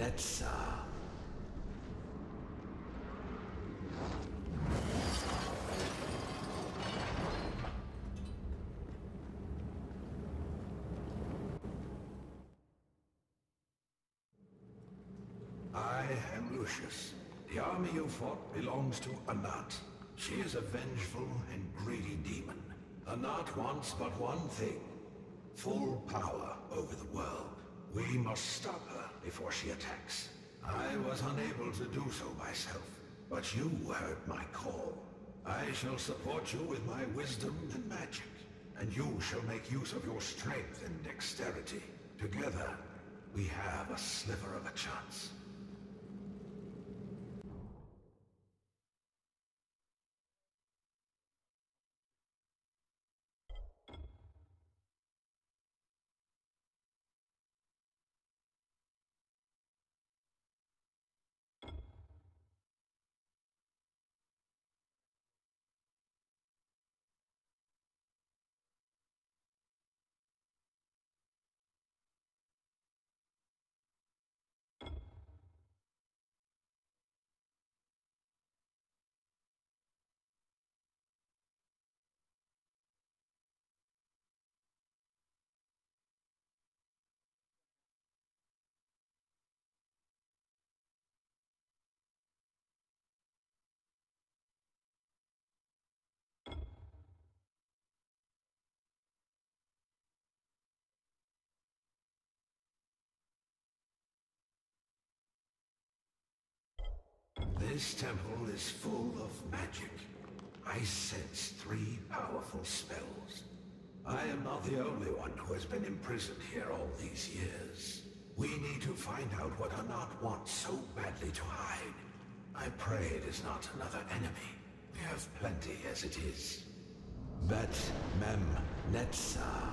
Mem Netza. Uh, I am Lucius. The army you fought belongs to Anat. She is a vengeful and greedy demon. Anat wants but one thing. Full power over the world. We must stop her before she attacks. I was unable to do so myself, but you heard my call. I shall support you with my wisdom and magic, and you shall make use of your strength and dexterity. Together, we have a sliver of a chance. This temple is full of magic. I sense three powerful spells. I am not the only one who has been imprisoned here all these years. We need to find out what Anat wants so badly to hide. I pray it is not another enemy. We have plenty as it is. Bet Mem Netza.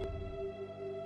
うん。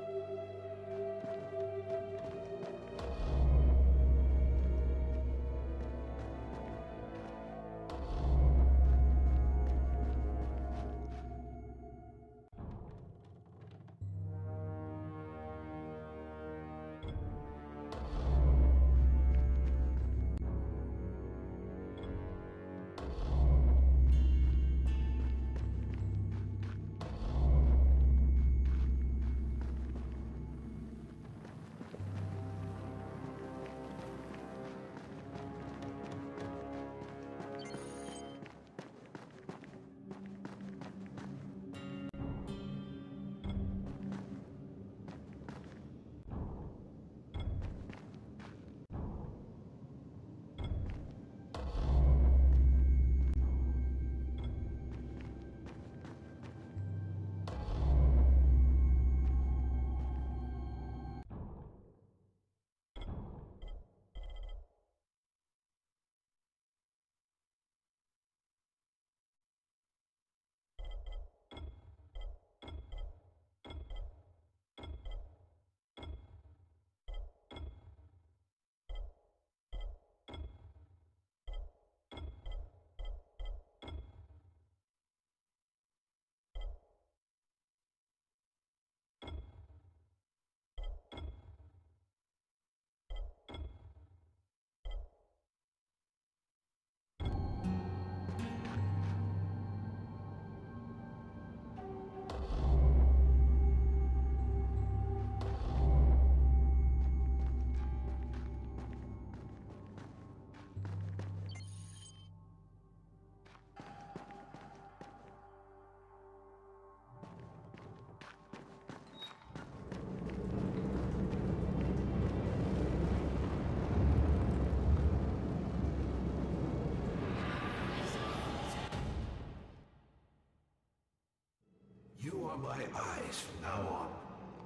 Are my eyes from now on.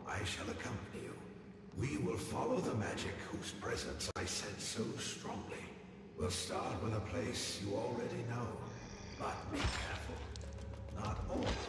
I shall accompany you. We will follow the magic whose presence I sense so strongly. We'll start with a place you already know. But be careful. Not always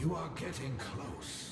You are getting close.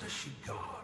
Does she guard?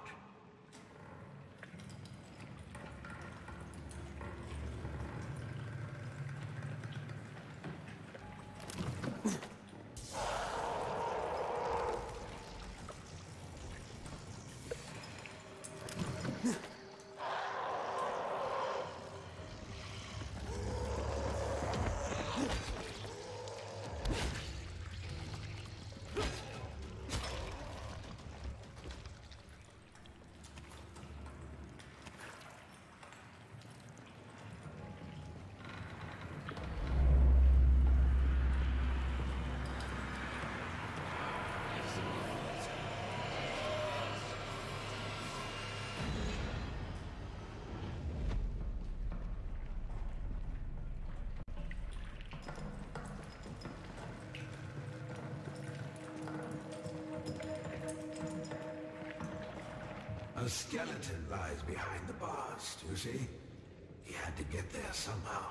A skeleton lies behind the bars, you see? He had to get there somehow.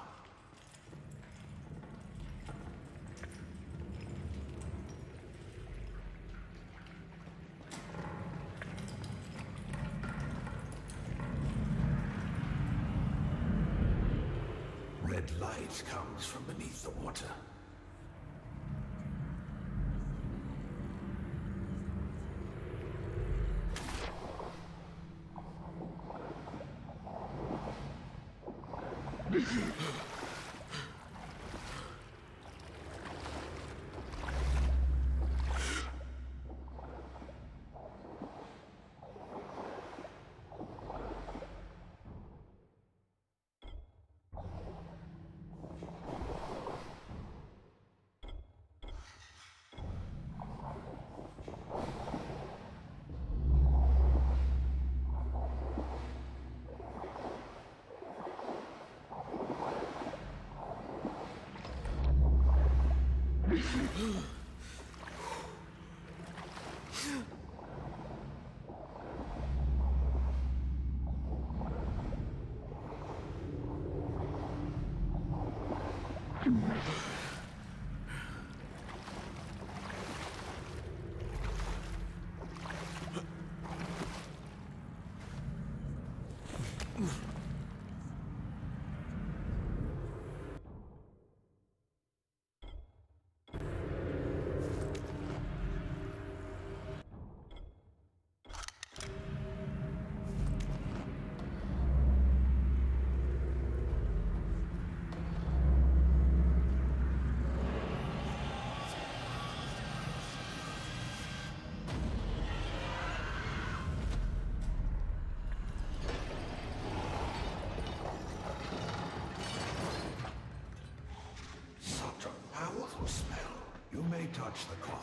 Red light comes from beneath the water. May touch the coffer.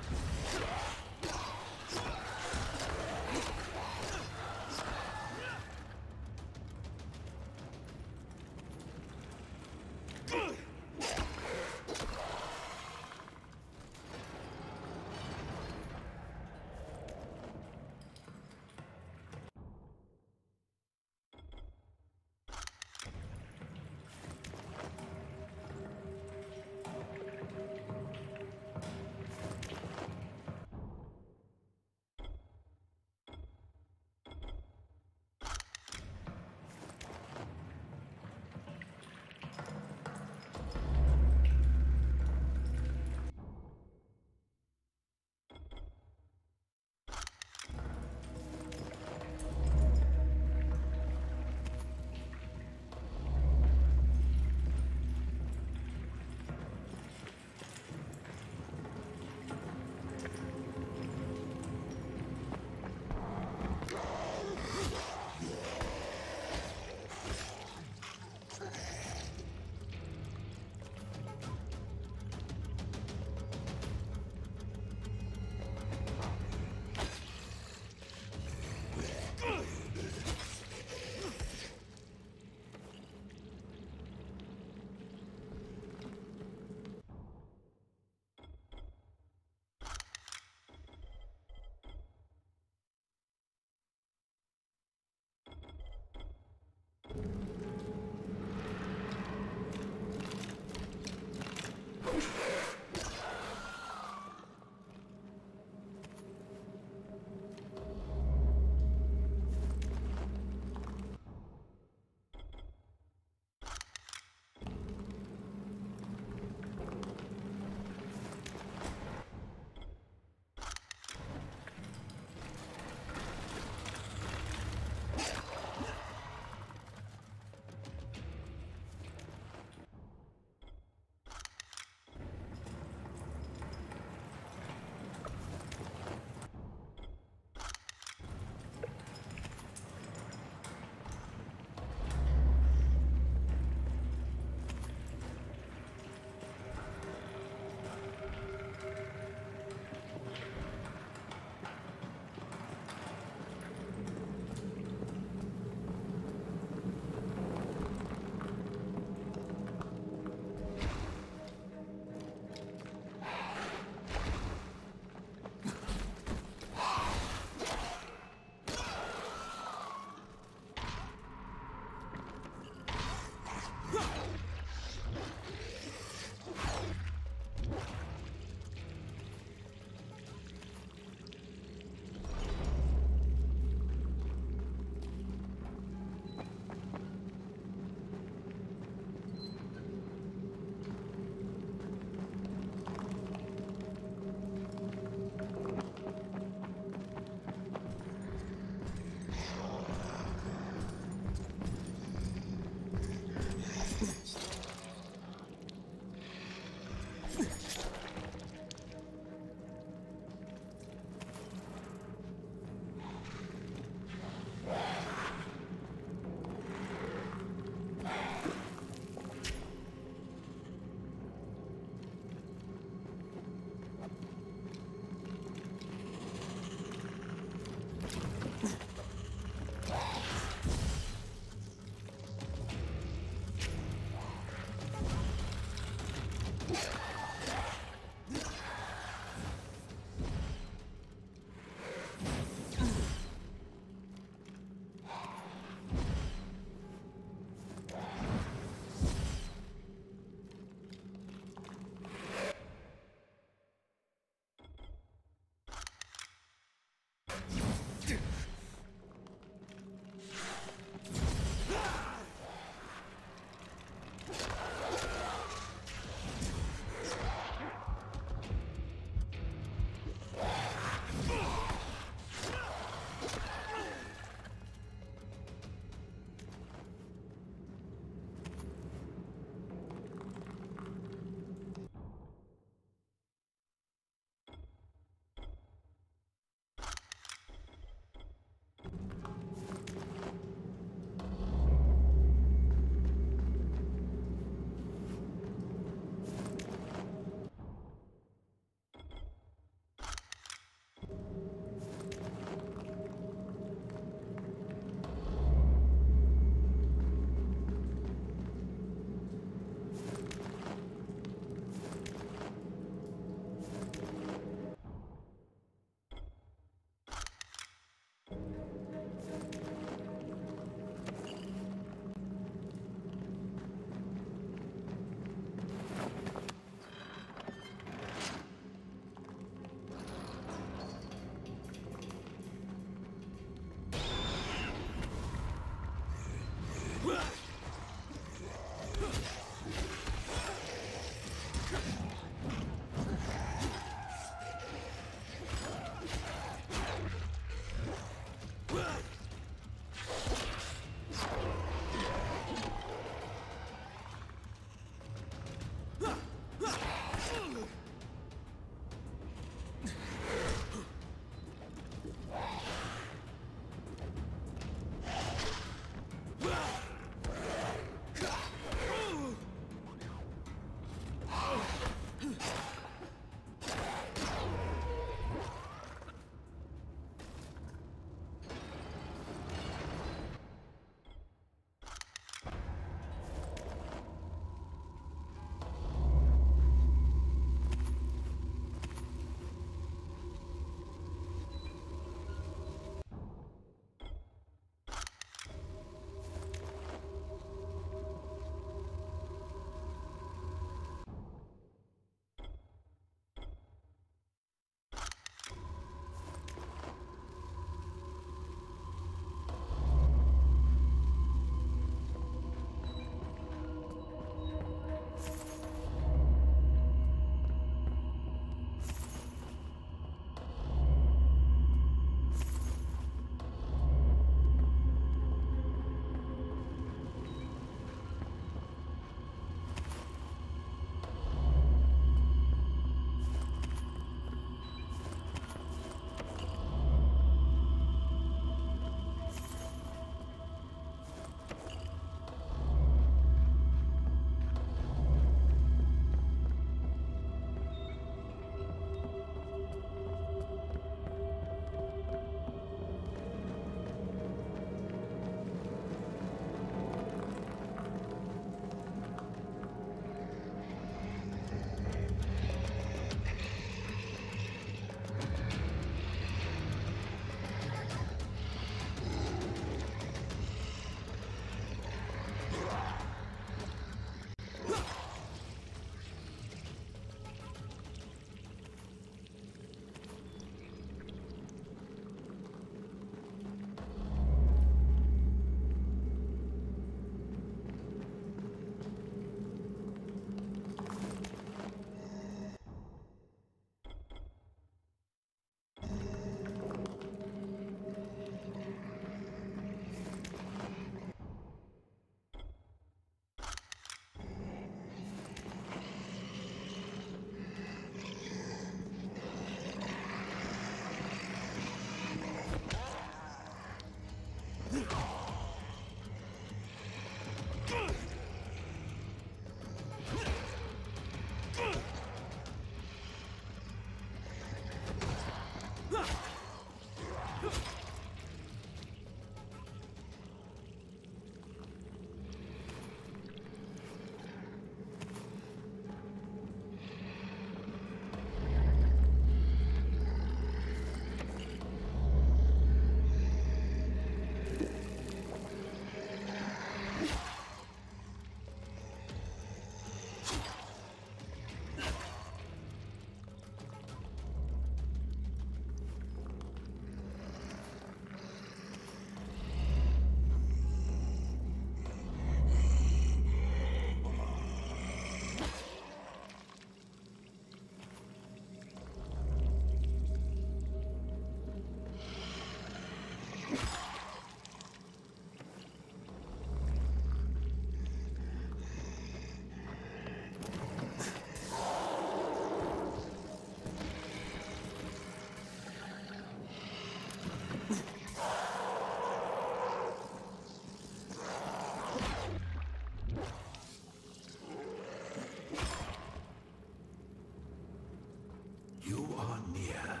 You are near.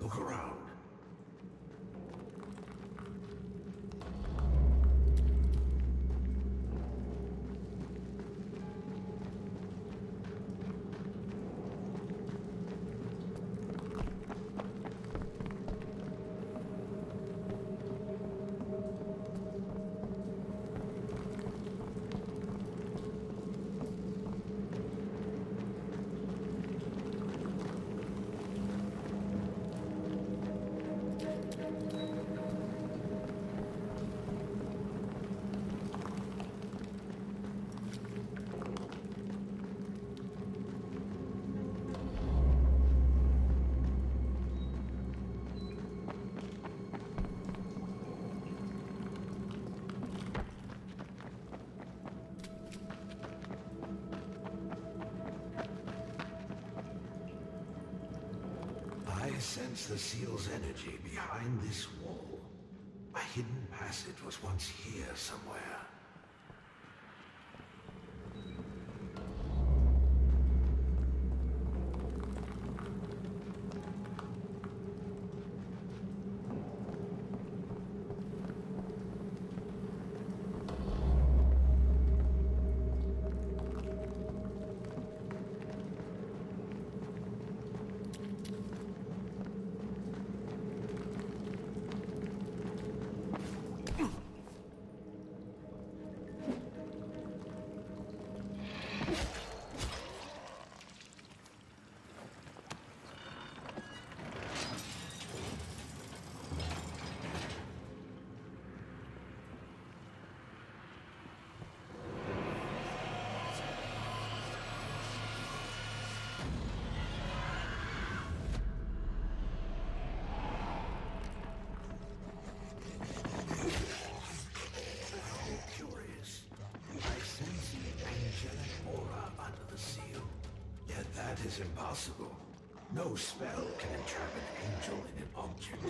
Look around. Sense the seal's energy behind this wall. A hidden passage was once here somewhere. Is impossible. No spell can entrap an angel in an object.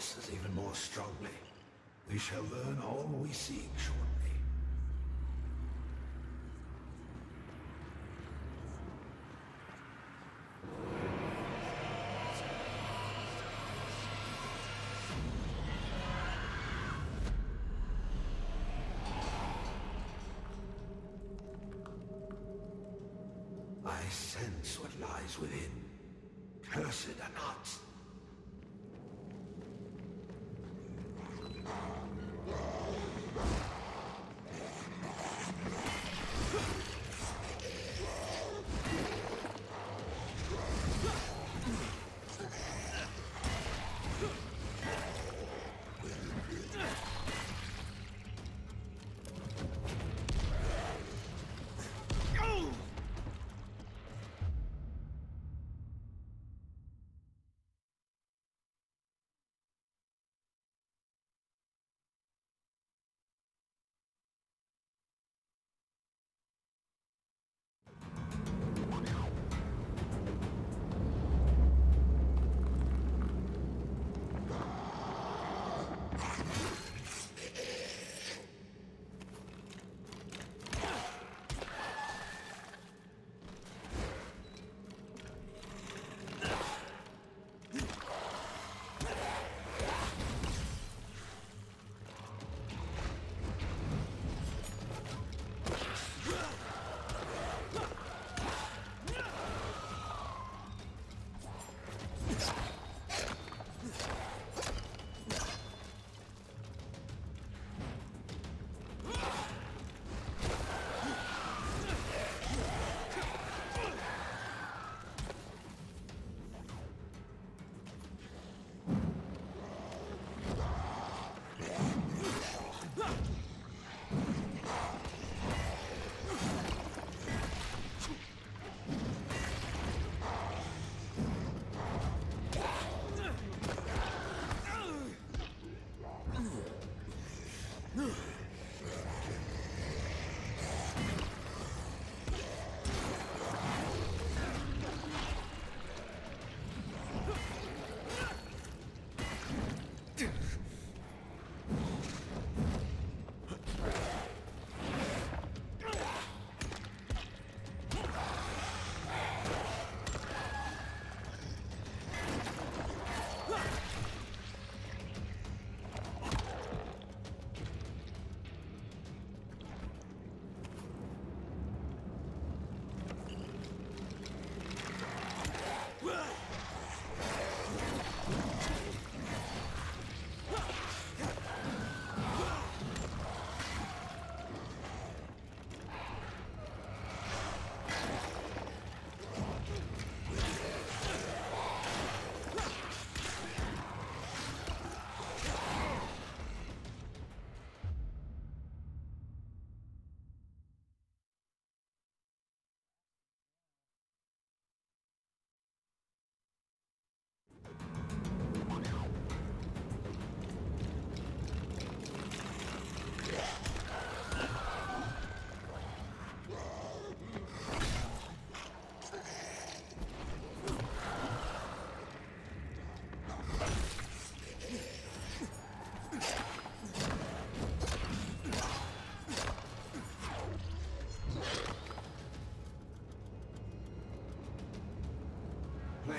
Pulses even more strongly. We shall learn all we seek shortly. I sense what lies within.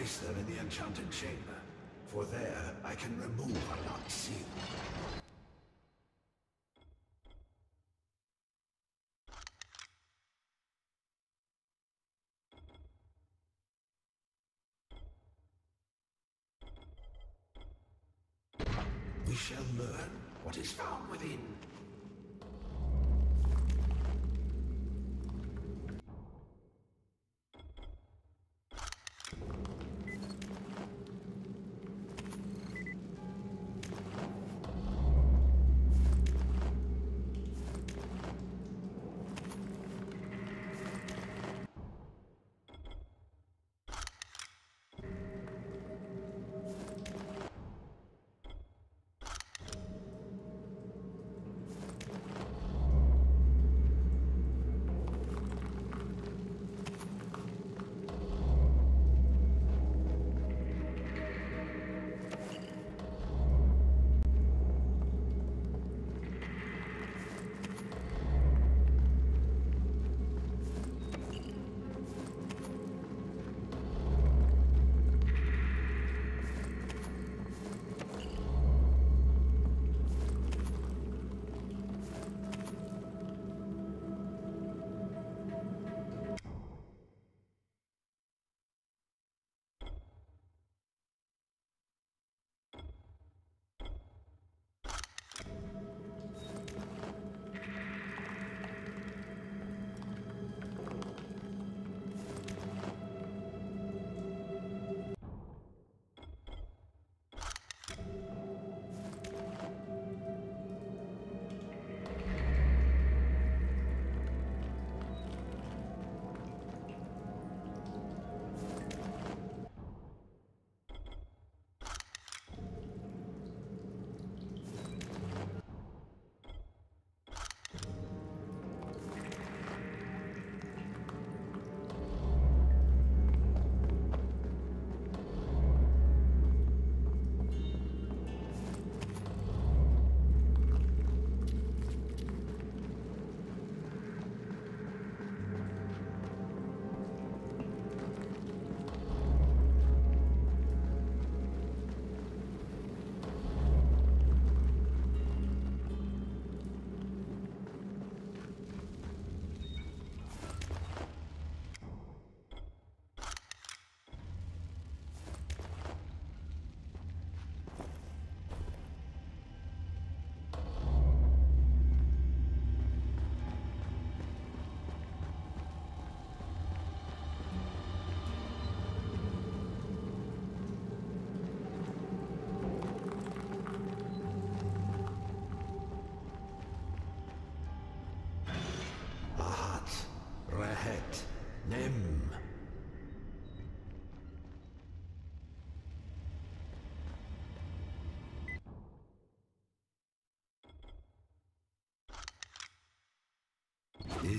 Place them in the enchanted chamber. For there, I can remove a locked seal.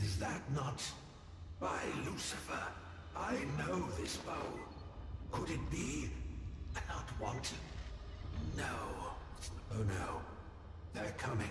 Is that not? By Lucifer, I know this bow. Could it be? Not want? No. Oh no. They're coming.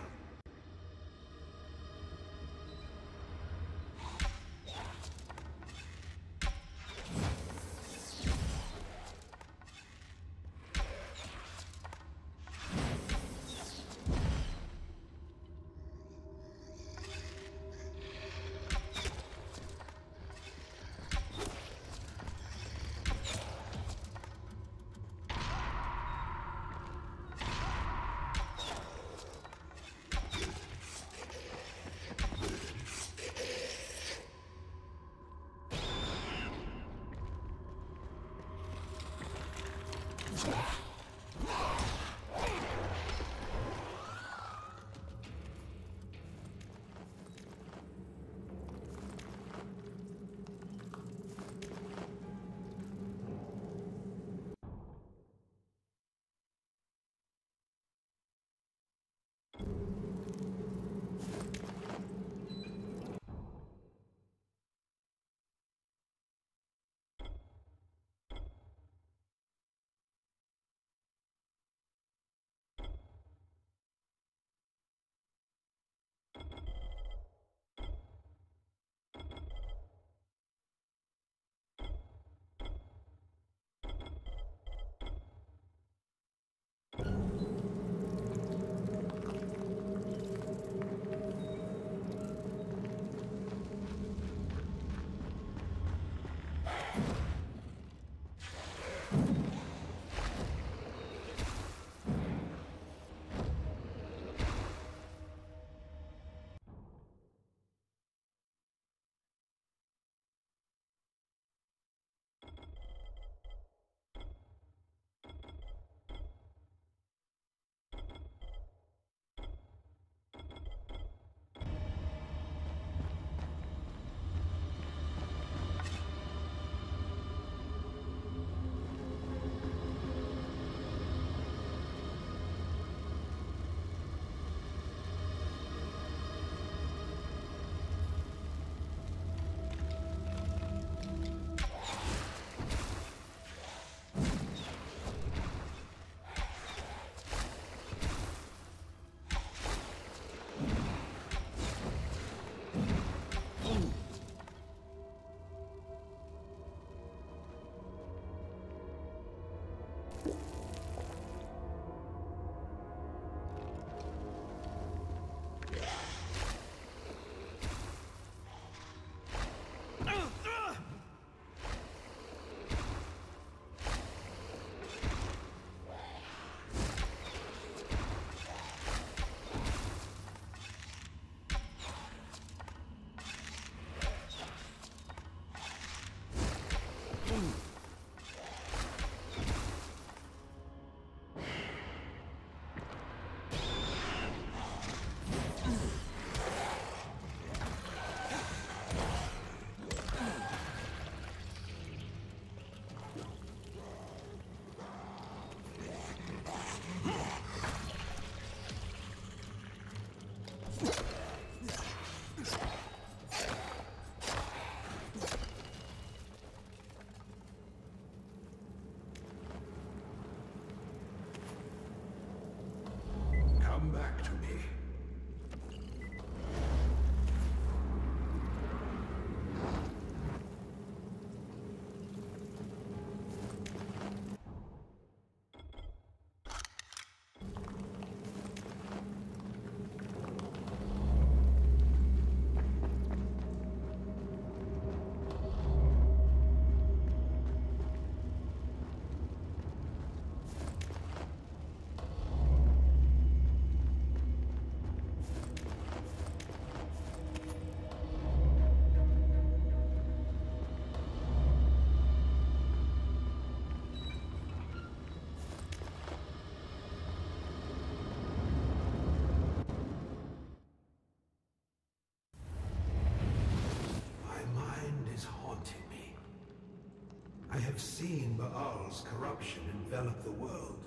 Have seen Baal's corruption envelop the world.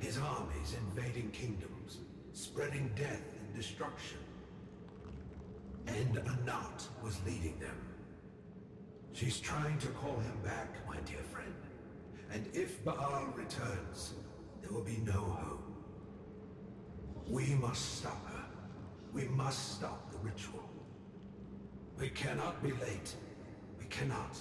His armies invading kingdoms, spreading death and destruction. And Anat was leading them. She's trying to call him back, my dear friend. And if Baal returns, there will be no hope. We must stop her. We must stop the ritual. We cannot be late. We cannot.